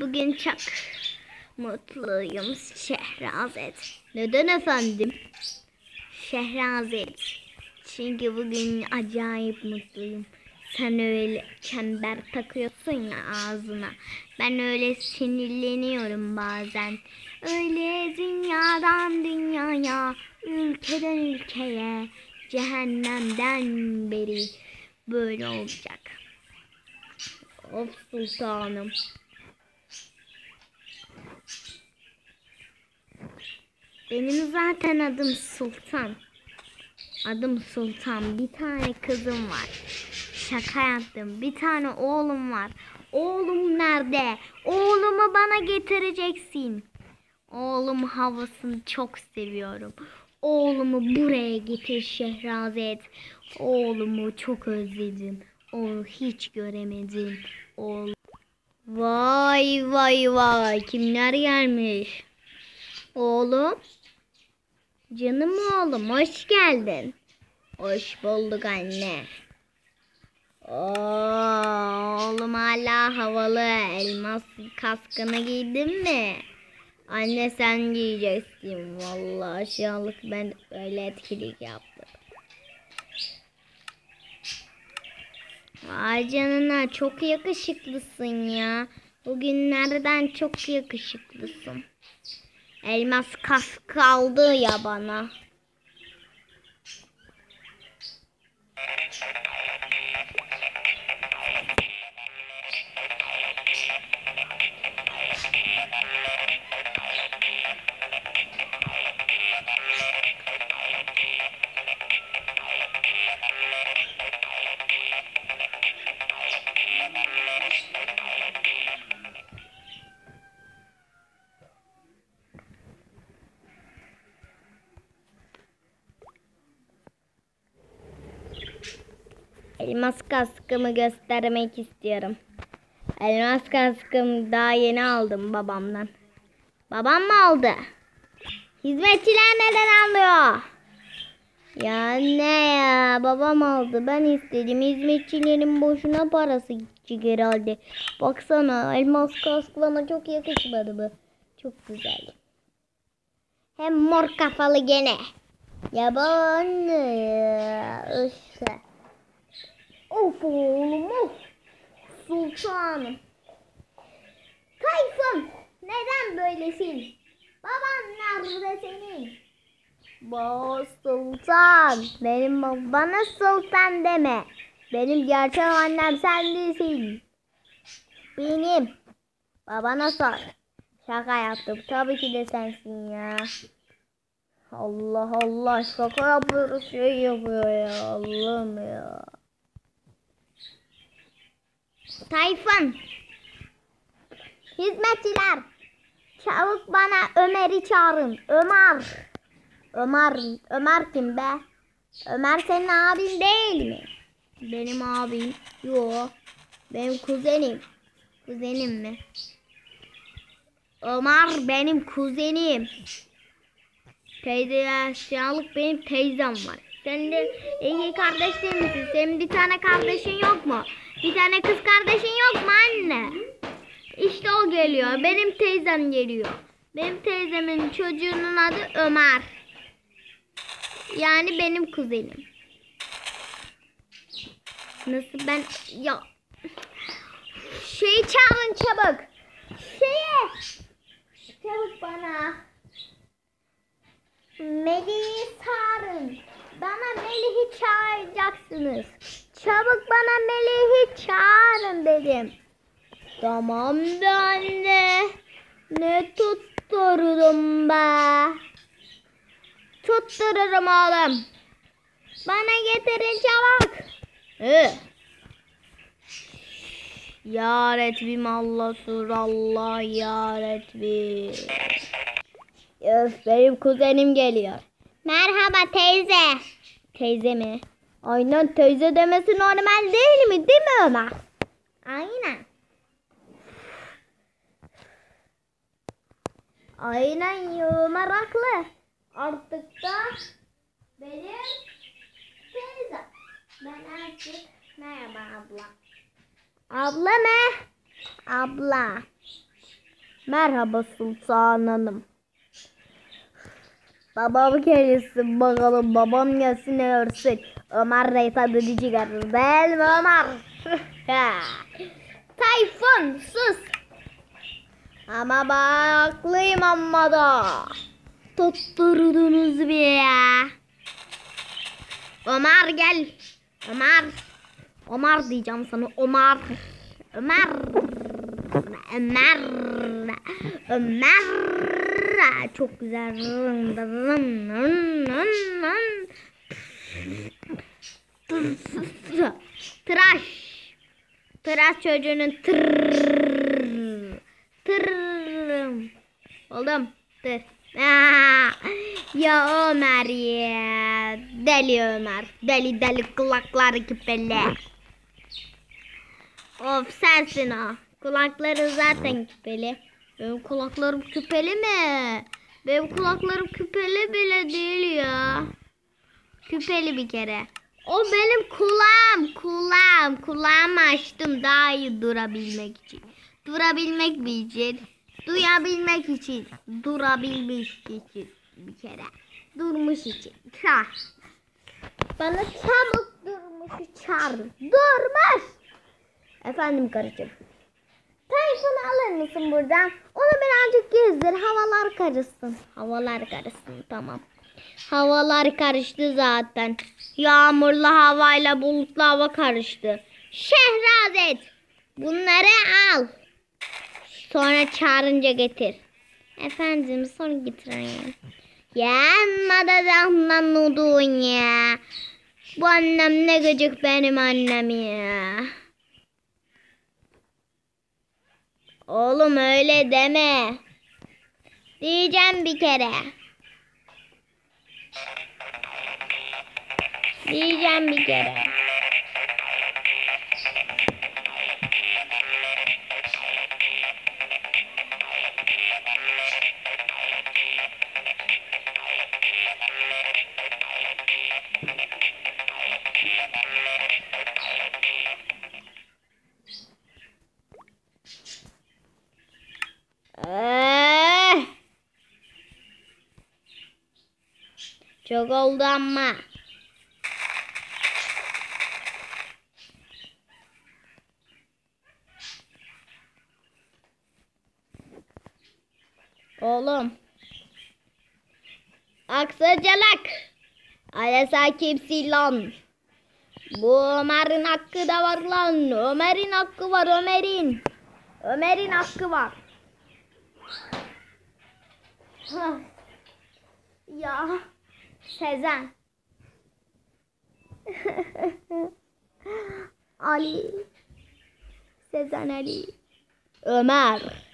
bugün çok mutluyum Şehrazet. Neden efendim? Şehrazet. Çünkü bugün acayip mutluyum. Sen öyle çember takıyorsun ya ağzına. Ben öyle sinirleniyorum bazen. Öyle dünyadan dünyaya, ülkeden ülkeye, cehennemden beri böyle olacak. Of sultanım. Benim zaten adım Sultan. Adım Sultan. Bir tane kızım var. Şaka yaptım. Bir tane oğlum var. Oğlum nerede? Oğlumu bana getireceksin. Oğlum havasını çok seviyorum. Oğlumu buraya getir Şehrazet. Oğlumu çok özledim. Onu hiç göremedim. Oğlum. Vay vay vay. Kimler gelmiş? Oğlum. Canım oğlum hoş geldin. Hoş bulduk anne. Oo, oğlum hala havalı. Elmas kaskını giydin mi? Anne sen giyeceksin. Vallahi aşağılık ben öyle etkilik yaptım. Vay canına çok yakışıklısın ya. Bugünlerden çok yakışıklısın. Elmas kask aldı ya bana. Elmas kaskımı göstermek istiyorum. Elmas kaskım daha yeni aldım babamdan. Babam mı aldı? Hizmetçiler neden alıyor? Ya ne ya babam aldı ben istedim hizmetçilerin boşuna parası gidecek herhalde. Baksana elmas kask bana çok yakışmadı bu. Çok güzel. Hem mor kafalı gene. Ya işte. Of oğlum of. Sultanım. Tayfun neden böylesin? Baban nerede senin? Ba sultan. Benim bana sultan deme. Benim gerçek annem sen değilsin. Benim. Babana sor. Şaka yaptım. Tabii ki de sensin ya. Allah Allah şaka yapıyoruz şey yapıyor ya Allah'ım ya. Tayfun. Hizmetçiler. Çabuk bana Ömer'i çağırın. Ömer. Ömer. Ömer kim be? Ömer senin abin değil mi? Benim abim. Yo. Benim kuzenim. Kuzenim mi? Ömer benim kuzenim. Teyze aşağılık benim teyzem var. Sen de iyi kardeş değil misin? Senin bir tane kardeşin yok mu? Bir tane kız kardeşin yok mu anne? İşte o geliyor. Benim teyzem geliyor. Benim teyzemin çocuğunun adı Ömer. Yani benim kuzenim. Nasıl ben ya şeyi çağırın çabuk. Şeyi çabuk bana. Melih'i çağırın. Bana Melih'i çağıracaksınız. Çabuk bana Melih'i çağırın dedim. Tamam be anne. Ne tutturdum be. Tuttururum oğlum. Bana getirin çabuk. Hı. Ya Rabbim Allah Allah ya Rabbim. Öf benim kuzenim geliyor. Merhaba teyze. Teyze mi? Aynen teyze demesi normal değil mi? Değil mi Ömer? Aynen. Aynen Ömer haklı. Artık da benim teyzem. Ben artık merhaba abla. Abla mı? Abla. Merhaba Sultan Hanım. Babam gelsin bakalım babam gelsin ne görsün. Ömer de tadını çıkarır mi Ömer? Tayfun sus. Ama bak haklıyım amma da. Tutturdunuz bir ya. Ömer gel. Ömer. Ömer diyeceğim sana. Ömer. Ömer. Ömer. Ömer. Çok güzel. Tıraş. Tıraş çocuğunun tır. Tır. Oldum. Tır. Ya Ömer ya. Deli Ömer. Deli deli kulakları küpeli. Of sensin o. Kulakları zaten küpeli. Benim kulaklarım küpeli mi? Benim kulaklarım küpeli bile değil ya. Küpeli bir kere. O benim kulağım, kulağım. Kulağımı açtım daha iyi durabilmek için. Durabilmek için. Duyabilmek için. Durabilmek için bir kere. Durmuş için. Ha. Bana çabuk durmuşu çağır. Durmuş. Efendim karıcığım. Tayfun'u alır mısın buradan? Onu birazcık gezdir. Havalar karışsın. Havalar karışsın tamam. Havalar karıştı zaten. Yağmurlu havayla bulutlu hava karıştı. Şehrazet. Bunları al. Sonra çağırınca getir. Efendim sonra getireyim. Ya madadahlan nudun ya. Bu annem ne gıcık benim annem ya. Oğlum öyle deme. Diyeceğim bir kere. Diyeceğim bir kere. Eh. Çok oldu ama. Oğlum. Aksacalak. Alesa kimsin lan? Bu Ömer'in hakkı da var lan. Ömer'in hakkı var Ömer'in. Ömer'in hakkı var. Ya Sezen. Ali. Sezen Ali. Ömer.